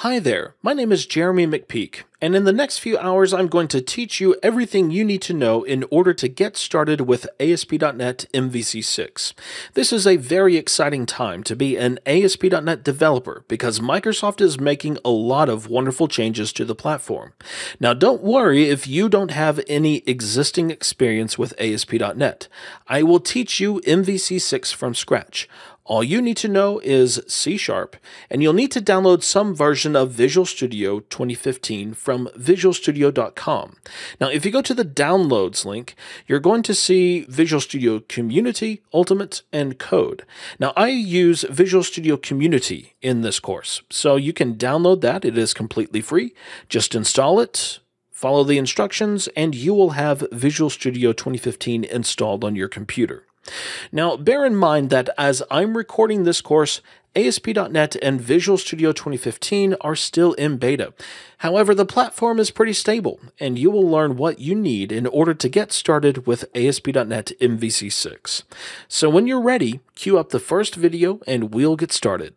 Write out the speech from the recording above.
Hi there, my name is Jeremy McPeak, and in the next few hours I'm going to teach you everything you need to know in order to get started with ASP.NET MVC6. This is a very exciting time to be an ASP.NET developer because Microsoft is making a lot of wonderful changes to the platform. Now don't worry if you don't have any existing experience with ASP.NET. I will teach you MVC6 from scratch. All you need to know is C Sharp, and you'll need to download some version of Visual Studio 2015 from visualstudio.com. Now, if you go to the downloads link, you're going to see Visual Studio Community, Ultimate, and Code. Now, I use Visual Studio Community in this course, so you can download that. It is completely free. Just install it, follow the instructions, and you will have Visual Studio 2015 installed on your computer. Now, bear in mind that as I'm recording this course, ASP.NET and Visual Studio 2015 are still in beta. However, the platform is pretty stable, and you will learn what you need in order to get started with ASP.NET MVC6. So when you're ready, cue up the first video and we'll get started.